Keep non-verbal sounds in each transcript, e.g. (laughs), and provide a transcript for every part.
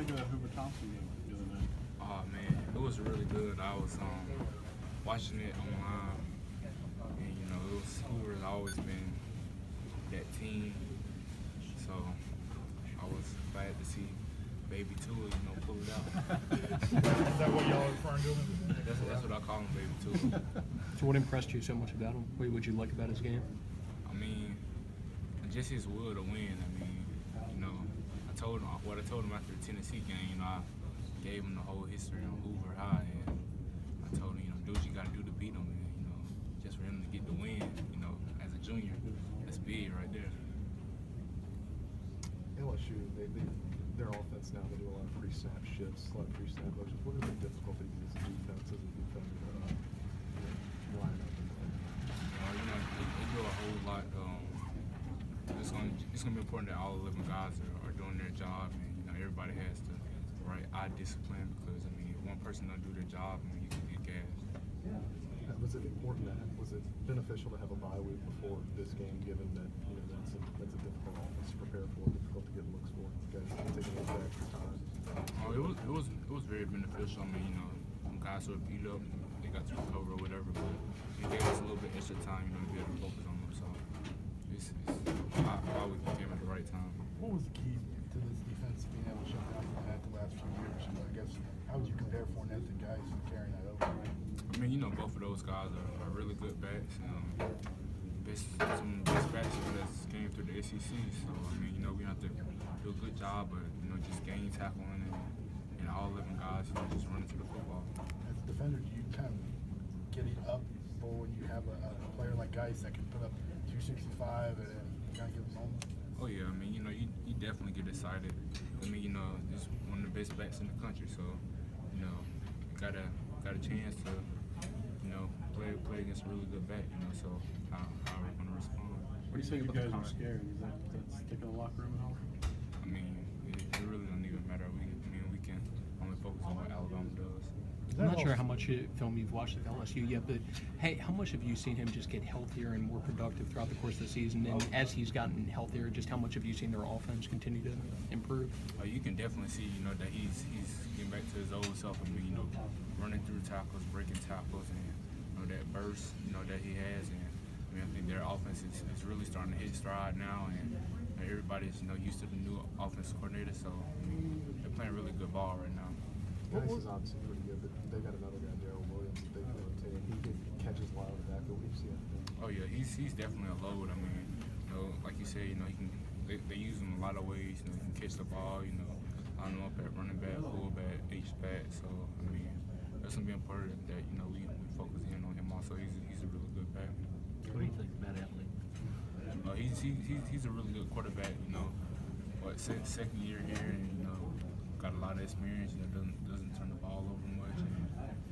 think of that Hoover Thompson game the other night? Oh man, it was really good. I was um, watching it online, and you know, it was Hoover's always been that team. So I was glad to see Baby Tua, you know, pull it out. Is that what y'all referring to? him? That's, that's what I call him, Baby Tua. (laughs) So what impressed you so much about him? What would you like about his game? I mean, just his will to win. I mean, you know, I told him what I told him after the Tennessee game. You know, I gave him the whole history on Hoover High, and I told him, you know, do what you got to do to beat him, and you know, just for him to get the win, you know, as a junior, that's big right there. LSU, they, they, their offense now, they do a lot of pre-snap shifts, a lot of pre-snap motions. What are the difficulties as a defense, as a defender, uh, you know, line up and, and Uh, you know, they, they do a whole lot. Um, it's gonna it's gonna be important that all eleven guys are, are doing their job, and you know, everybody has to right eye discipline because I mean, if one person don't do their job, I mean, you can get gassed. Uh, Was it important to have, was it beneficial to have a bye week before this game, given that, you know, that's a, that's a difficult offense to prepare for, difficult to get looks for? Guys taking a little extra time. Oh, it was it was it was very beneficial. I mean, you know, some guys who are beat up, they got to recover or whatever, but it gave us a little bit extra time, you know, to be able to focus on them. So it's, it's I, always came at the right time. What was the key to this defense being able to shut down Fournette the last few years? And I guess, how would you compare Fournette to guys carrying that over? I mean, you know, both of those guys are, are really good backs. Um, best, some of the best backs that came through the SEC. So, I mean, you know, we have to do a good job, but, you know, just game tackling and, and all 11 guys, you know, just running to the football. As a defender, do you kind of get it up for when you have a, a player like Guice that can put up 265 and kind of give them home? Oh, yeah, I mean, you know, you, you definitely get excited. I mean, you know, it's one of the best backs in the country, so, you know, got a, got a chance to, you know, play play against a really good back, you know, so how, how are we going to respond? What do you think you guys are scared? Is that that's sticking in the locker room at all? I mean, it, it really doesn't even matter. We, I mean, we can only focus on what Alabama does. I'm not sure how much film you've watched of LSU yet, but hey, how much have you seen him just get healthier and more productive throughout the course of the season? And as he's gotten healthier, just how much have you seen their offense continue to improve? Uh, you can definitely see, you know, that he's he's getting back to his old self. I mean, you know, running through tackles, breaking tackles, and you know that burst, you know, that he has. And I mean, I think their offense is, is really starting to hit stride now, and you know, everybody's you know used to the new offensive coordinator. So I mean, they're playing really good ball right now. Guice is obviously pretty good, but they got another guy, Darrel Williams, that they can rotate. He can catches wild back, but we've seen. Oh yeah, he's he's definitely a load. I mean, you know, like you said, you know, he can. They, they use him a lot of ways. You know, he can catch the ball. You know, line him up at running back, fullback, H back. So I mean, that's gonna be important that you know we, we focus in on him. Also, he's he's a really good back. What do you think about Etling? Uh, he's, he, he's he's a really good quarterback. You know, what se- second year here, and you know, got a lot of experience. You know, doesn't doesn't turn the ball over much, and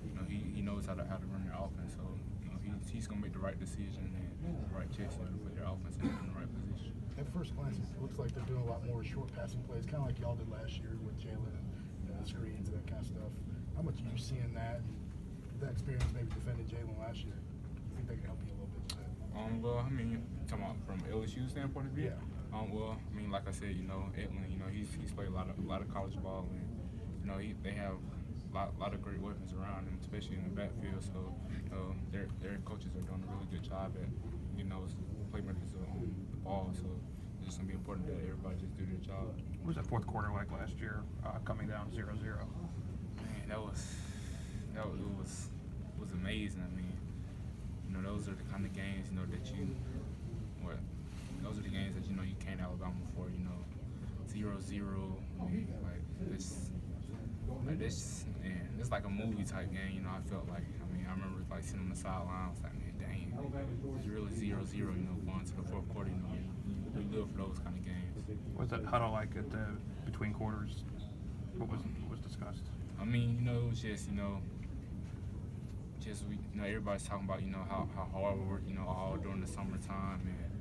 you know he, he knows how to how to run their offense. So you know he's he's gonna make the right decision and the right checks you know, to put their offense in, in the right position. At first glance, it looks like they're doing a lot more short passing plays, kind of like y'all did last year with Jalen and you know, the screens and that kind of stuff. How much are you seeing that? That experience maybe defending Jalen last year. You think they can help you a little bit? Um, well, I mean, talking about from LSU standpoint of view. Yeah. Um, well, I mean, like I said, you know, Etling, you know, he's he's played a lot of a lot of college ball, and you know, he, they have a lot, lot of great weapons around him, especially in the backfield. So, you know, their their coaches are doing a really good job at, you know, playmakers on the ball. So, it's just gonna be important that everybody just do their job. What was that fourth quarter like last year, uh, coming down 0 0? Man, that was that was, it was it was amazing. I mean, you know, those are the kind of games you know that you what those are the games that you know you can't Alabama for. You know, zero zero. I mean, like this, like this, man, it's like a movie type game. You know, I felt like. I mean, I remember like sitting on the sideline. I was like, man, dang, it's really zero zero. You know, going to the fourth quarter. You know, we live for those kind of games. What was that huddle like at the between quarters? What was what was discussed? I mean, you know, it was just, you know, just we, you know, everybody's talking about, you know, how, how hard we work, you know, all during the summertime, and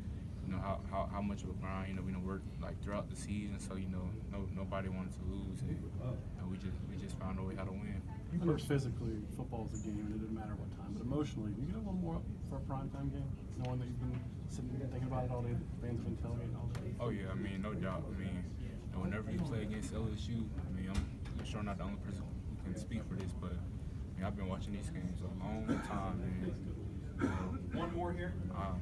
you know how, how, how much of a grind, you know, we know work like throughout the season. So you know, no nobody wanted to lose, and you know, we just we just found a way how to win. I know physically, football's a game, and it doesn't matter what time. But emotionally, you get a little more up for a primetime game, knowing that you've been sitting and thinking about it all day. The fans have been tailgating all day. Oh yeah, I mean, no doubt. I mean, you And whenever you play against LSU, I mean, I'm, I'm sure not the only person who can speak for this, but I mean, I've been watching these games a long time, and you know, One more here. um,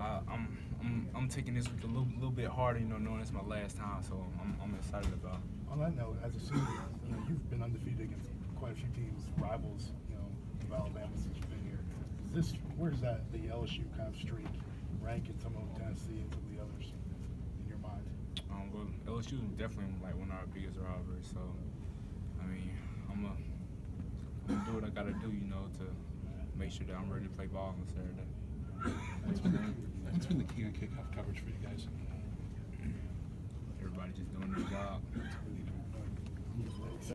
I, I'm, I'm I'm taking this with a little, little bit harder, you know, knowing it's my last time, so I'm, I'm excited about. On that note, as a senior, you know, you've been undefeated against quite a few teams, rivals, you know, of Alabama since you've been here. Is this, where's that, the LSU kind of streak rank in some of Tennessee and some of the others in your mind? Um, but LSU is definitely like one of our biggest rivalries. So, I mean, I'm gonna, I'm gonna do what I gotta do, you know, to make sure that I'm ready to play ball on Saturday. What's been, the, what's been the key on kickoff coverage for you guys? Everybody just doing their job.